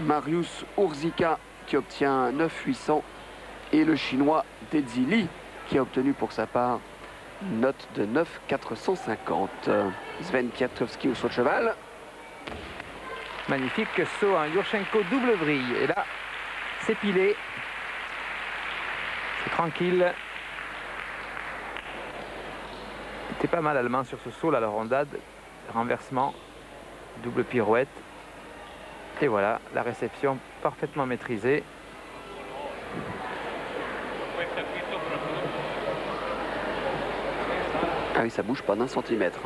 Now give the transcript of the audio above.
Marius Urzika qui obtient 9,800 et le chinois Dezi Li qui a obtenu pour sa part note de 9,450. Sven Kwiatkowski au saut de cheval. Magnifique saut, un Yurchenko double vrille. Et là, c'est pilé. C'est tranquille. C'était pas mal allemand sur ce saut, là, la rondade. Renversement, double pirouette. Et voilà, la réception parfaitement maîtrisée. Ah oui, ça bouge pas d'un centimètre.